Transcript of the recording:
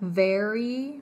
very